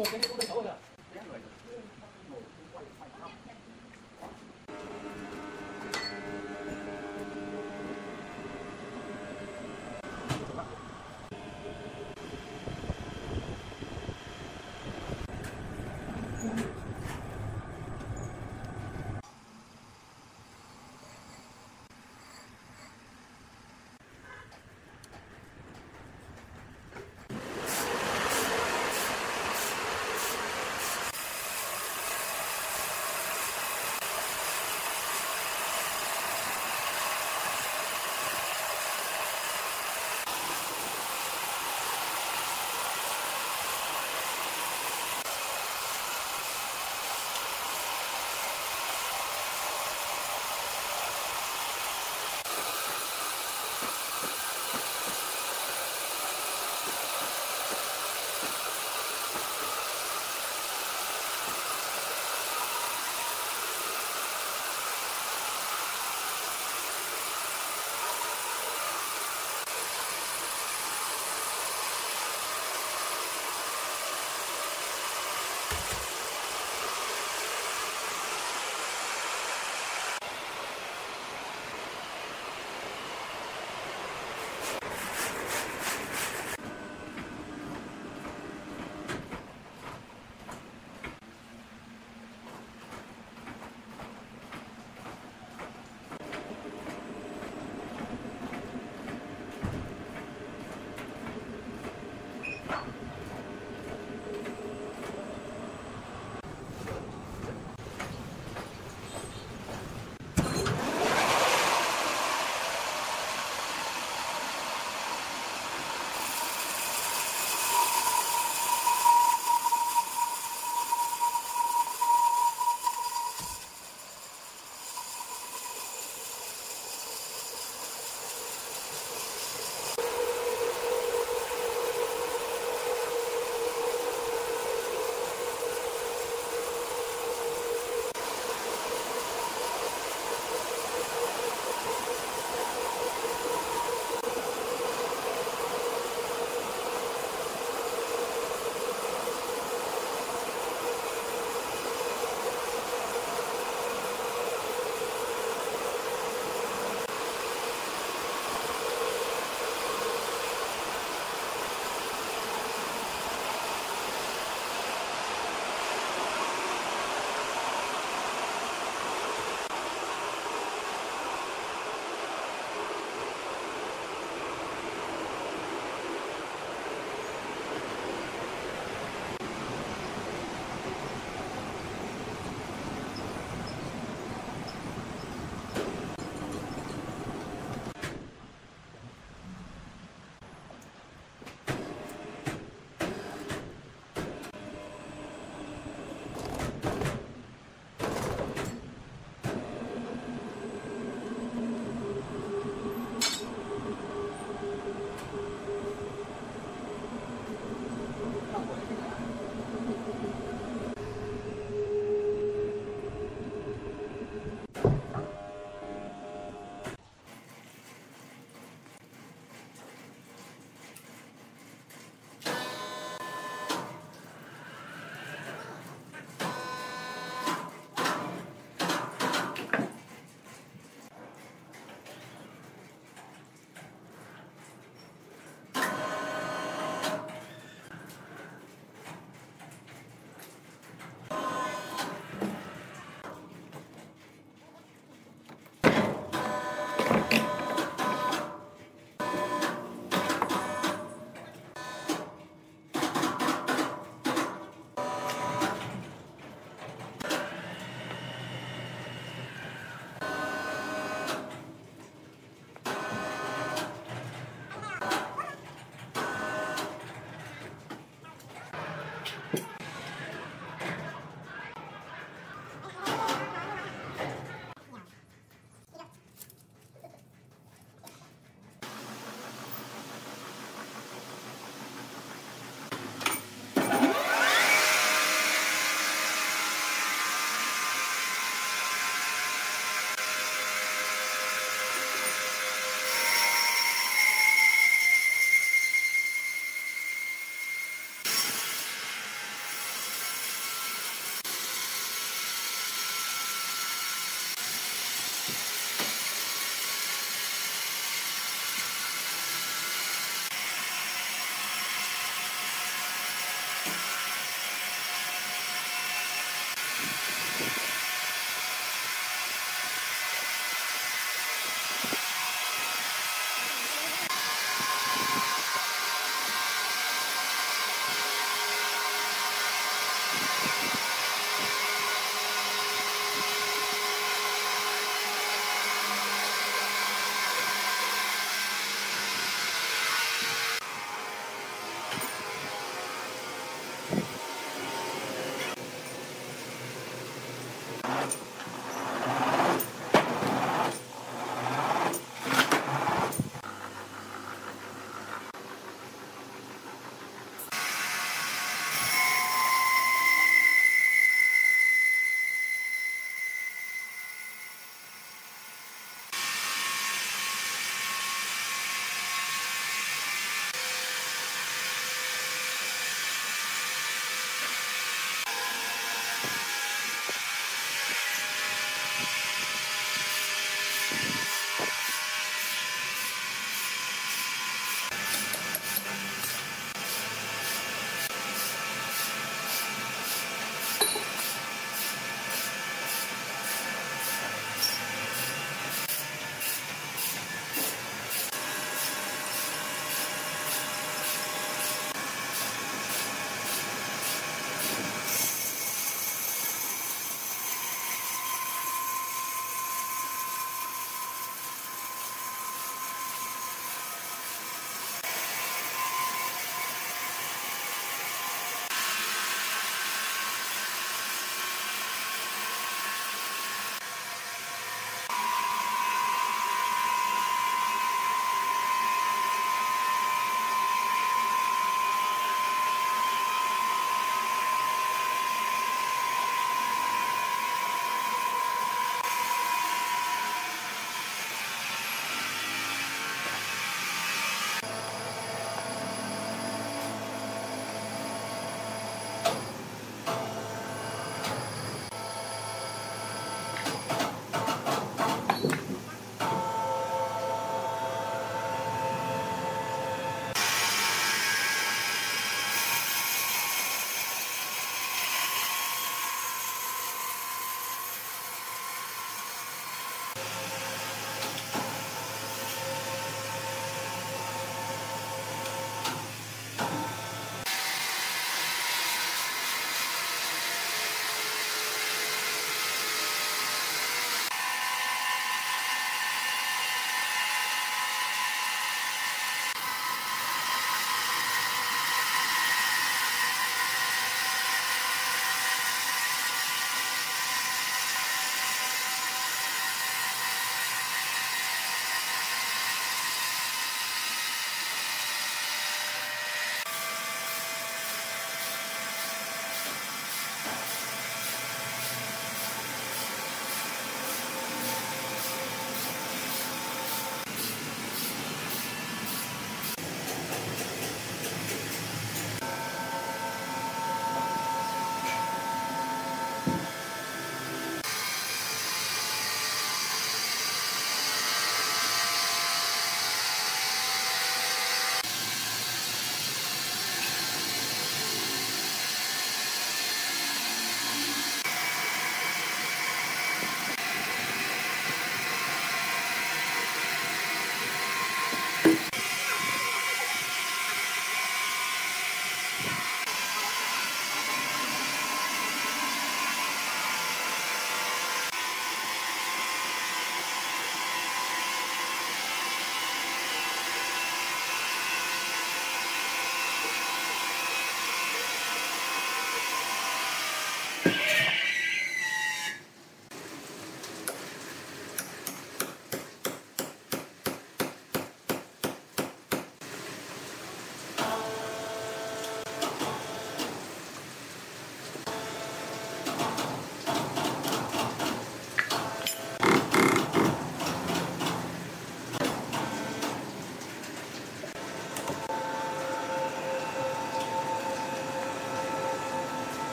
我给你 jadi.